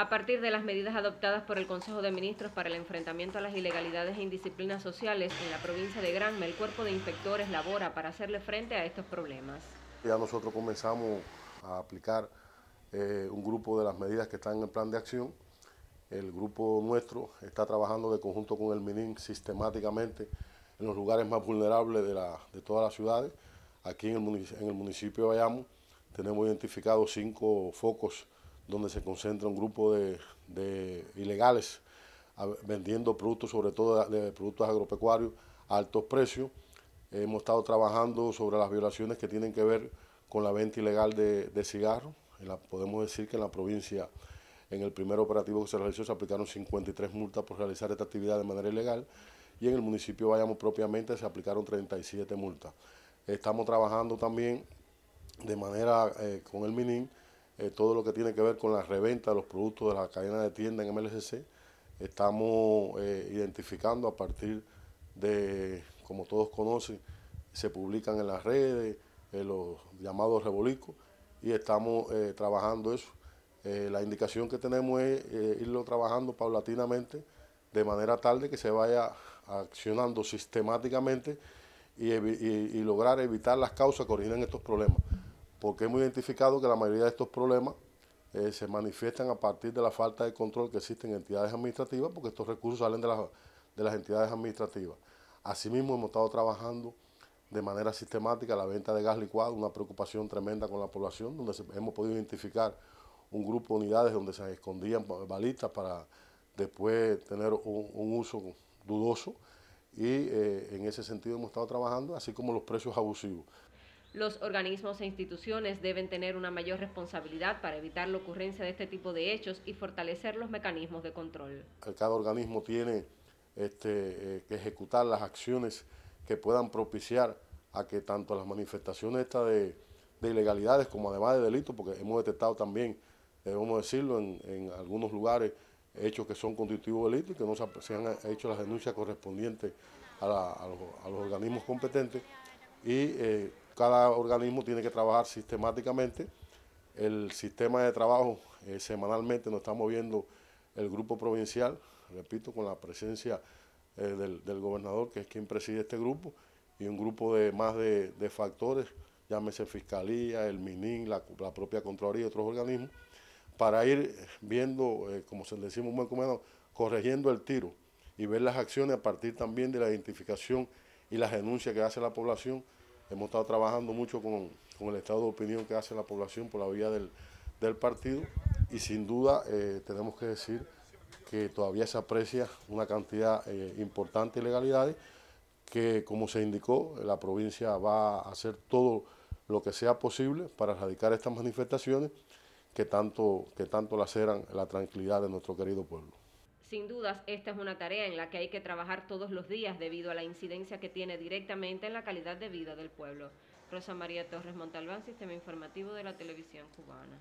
A partir de las medidas adoptadas por el Consejo de Ministros para el enfrentamiento a las ilegalidades e indisciplinas sociales en la provincia de Granma, el cuerpo de inspectores labora para hacerle frente a estos problemas. Ya nosotros comenzamos a aplicar eh, un grupo de las medidas que están en el plan de acción. El grupo nuestro está trabajando de conjunto con el MININ sistemáticamente en los lugares más vulnerables de, la, de todas las ciudades. Aquí en el, en el municipio de Bayamo tenemos identificados cinco focos donde se concentra un grupo de, ilegales vendiendo productos, sobre todo de, productos agropecuarios, a altos precios. Hemos estado trabajando sobre las violaciones que tienen que ver con la venta ilegal de, cigarros. podemos decir que en la provincia, en el primer operativo que se realizó, se aplicaron 53 multas por realizar esta actividad de manera ilegal y en el municipio Vayamos propiamente se aplicaron 37 multas. Estamos trabajando también de manera eh, con el MININ eh, todo lo que tiene que ver con la reventa de los productos de la cadena de tienda en MLCC. Estamos eh, identificando a partir de, como todos conocen, se publican en las redes eh, los llamados revolicos y estamos trabajando eso. la indicación que tenemos es irlo trabajando paulatinamente de manera tal de que se vaya accionando sistemáticamente y lograr evitar las causas que originan estos problemas porque hemos identificado que la mayoría de estos problemas eh, se manifiestan a partir de la falta de control que existe en entidades administrativas, porque estos recursos salen de, de las entidades administrativas. Asimismo, hemos estado trabajando de manera sistemática la venta de gas licuado, una preocupación tremenda con la población, donde hemos podido identificar un grupo de unidades donde se escondían balitas para después tener un, uso dudoso y eh, en ese sentido hemos estado trabajando, así como los precios abusivos. Los organismos e instituciones deben tener una mayor responsabilidad para evitar la ocurrencia de este tipo de hechos y fortalecer los mecanismos de control. Cada organismo tiene este, eh, que ejecutar las acciones que puedan propiciar a que tanto las manifestaciones estas de, ilegalidades como además de delitos, porque hemos detectado también, debemos decirlo, en, algunos lugares hechos que son constitutivos de delitos y que no se, han hecho las denuncias correspondientes a, los, organismos competentes y eh, cada organismo tiene que trabajar sistemáticamente. El sistema de trabajo eh, semanalmente nos está moviendo el grupo provincial, repito, con la presencia eh, del, gobernador, que es quien preside este grupo, y un grupo de más de, factores, llámese Fiscalía, el MININ, la, propia Contraloría y otros organismos, para ir viendo, eh, como se decimos muy común, corrigiendo el tiro y ver las acciones a partir también de la identificación y las denuncias que hace la población Hemos estado trabajando mucho con, el estado de opinión que hace la población por la vía del, partido y sin duda eh, tenemos que decir que todavía se aprecia una cantidad eh, importante de ilegalidades que, como se indicó, la provincia va a hacer todo lo que sea posible para erradicar estas manifestaciones que tanto, que tanto laceran la tranquilidad de nuestro querido pueblo. Sin dudas, esta es una tarea en la que hay que trabajar todos los días debido a la incidencia que tiene directamente en la calidad de vida del pueblo. Rosa María Torres Montalbán, Sistema Informativo de la Televisión Cubana.